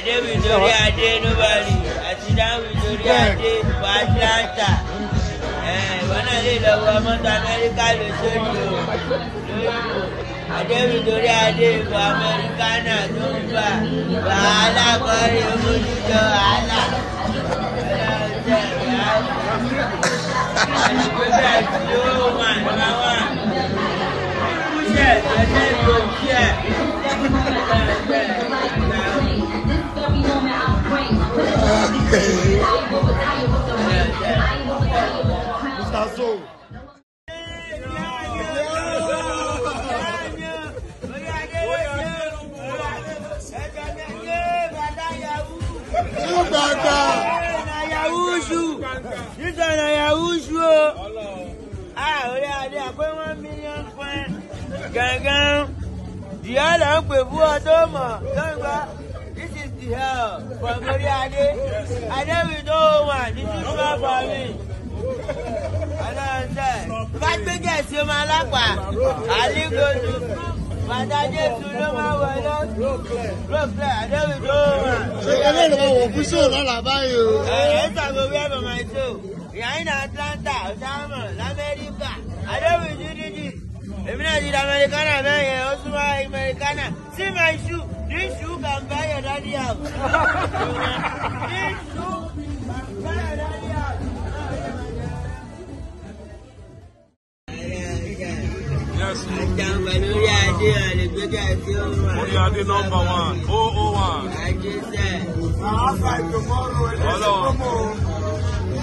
adéwì lórí adé nobody àti dáwì lórí adé wà atlanta ìwọ náà lè lọ wọ mọ́tò amẹ́ríkà lóṣooṣù o adéwì lórí adé ìwọ amẹ́ríkà náà tó ń bà wàhálà kọ́rin omojútó wàhálà. Yeah. nítorí ìyàwó ṣú o àórí adé àpé one million point gangan dìhálà ń pè fún ọdún mọ̀ lọ́gbà this is the hell for orí adé adé we no want this is not for me ọlọ́ọ̀tẹ̀ bá gbẹ́gẹ̀ sí ọmọ alápá àlígodo bàtàjẹ́ tún ló máa wọ iná rọ́pẹ́ àdéhùn tó wà. ṣé ẹlẹ́rìí mo wọ̀ fún ṣòro lọ́la báyìí o. ẹ̀ẹ́dẹ́gbẹ̀rún show in Atlanta ọ̀sánmọ̀ lamẹ́ríkà adéwìn dídídì èmi náà not di American. bẹ́ẹ̀ yẹn ó súnmọ́ amẹ́ríkánà see my shoe this shoe can buy your daddy house this shoe can buy your daddy house. Àjàmbá lórí adé àlègbèjà tí one, oh oh one. I Àwọn afẹ́ I'll fight tomorrow tó mọ̀ ọ́.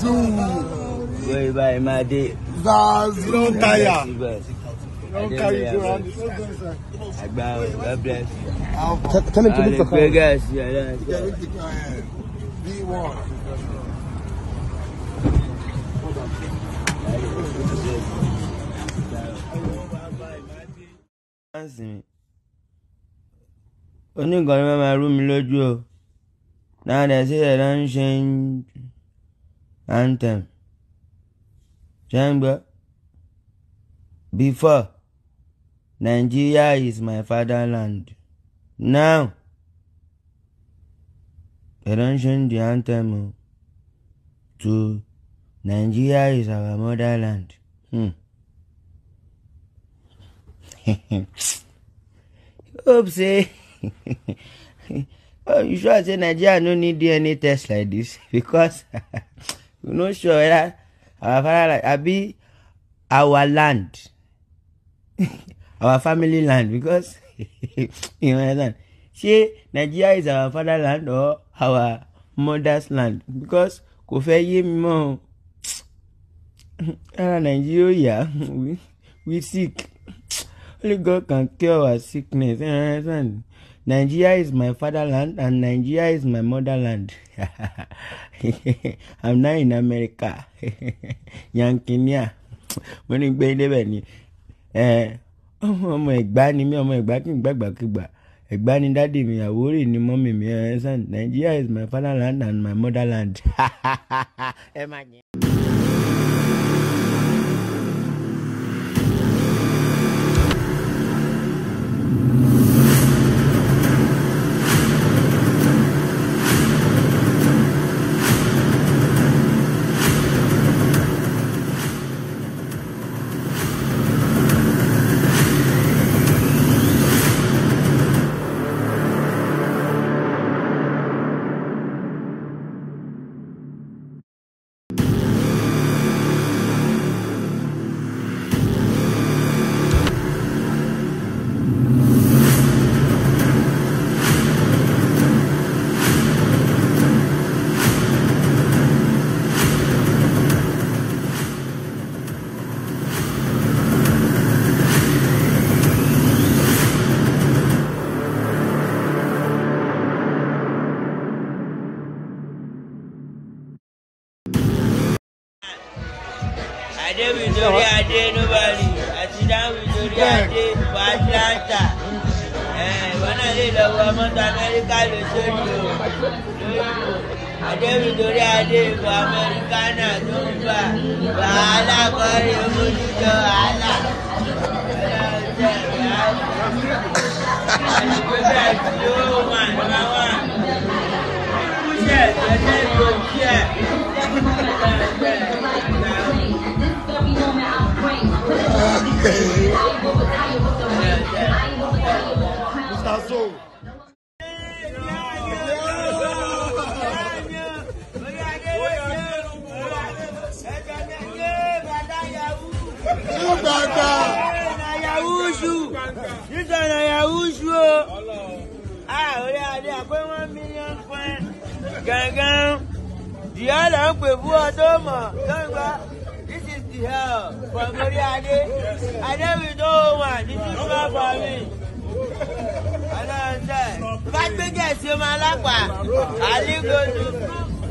zoo. Where by my day? Zaz, don't tire. Don't carry you around. God bless Tell, tell to ah, look for her. Guys, yeah, yeah. Be ni wọn máa rú mi lójú o náà dẹ̀ sí ẹ̀rọ ń ṣe anthem um, Chamber. Before, Nigeria is my fatherland. Now, they don't change the anthem oh, to Nigeria is our motherland. Hmm. Hope say, oh, you sure I say Nigeria no need any test like this because. we no sure whether our father abi our land our family land because you understand ṣé Nigeria is our fatherland or our mother's land because kò fẹ́ yé mi mọ́ o ara Nigeria yà we sick only God can cure our sickness you understand. Nigeria is my fatherland and Nigeria is my motherland. I'm now in America. Yankinia. Mo ní gbé débẹ̀ ni. Ọmọ Ẹ̀gbá ni mí ọmọ Ẹ̀gbá kí n gbàgbà kígbà. Ẹ̀gbá ni dádì mi, Àwórì ni mọ́mì mi. Nigeria is my fatherland and my motherland. Ẹ máa yẹn. adéwì torí adé nobody àti dáwì torí adé wà atlanta ìwọ náà lè lọ wọ mọ́tò amẹ́ríkà lóṣooṣù lóṣù adéwì torí adé ìwọ amẹ́ríkà náà tó ń bà wàhálà kọ́rí omojújọ wàhálà. Yeah. Mr. Soul. gbàgbà. Yàwúṣù. Nítorí Yàwúṣù o help from Moriade. Adébìdó wà ní Tíṣúà for me. Ọlọ́ọ̀tẹ̀. Bá gbégé sí ọmọ alápá, àlígodo.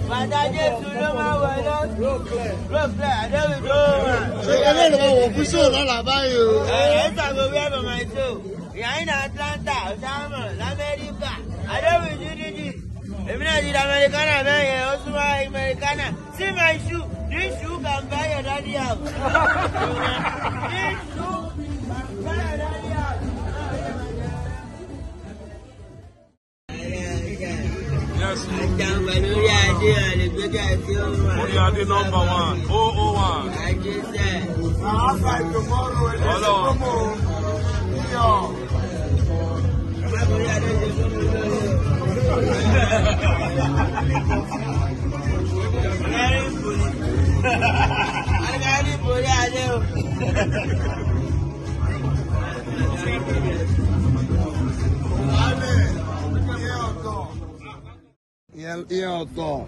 Bàdájé tún ló máa wọlé. Rọ́pẹ́ Adébìdó wà. Ṣé eléyìí ló wọ̀ fún ṣòro lọ́la báyìí o? Ẹ̀rọ ìtàgé wíwẹ̀ bọ̀ máa ṣó. Ìyá ìnà Atlanta, Ọ̀sánmọ̀, Lamẹ́ríkà, Adébìdó ní èmi náà ti di bẹ́ẹ̀ yẹn ó súnmọ́ amẹríkánà see my shoe this shoe can buy your daddy house. this shoe can buy your daddy house. Àjàmbá lórí adé àlègbèjà tí ó wà. Orí adé nọ́mbà one oh oh one. Ajé sẹ́. Àwọn afa ìjọmọ́rò ẹlẹ́sìn tó mọ̀ ọ́. Ọlọ́run. ìyẹn ọ̀tàn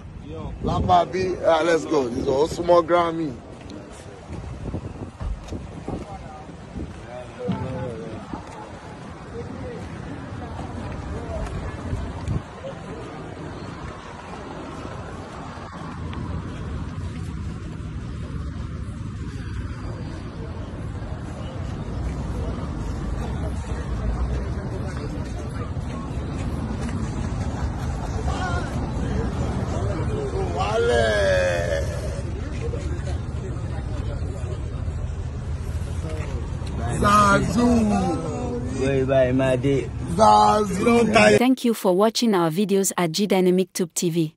lápá bí ah, let's go This is all small Grammy. Thank you for watching our videos at G Dynamic Tube TV.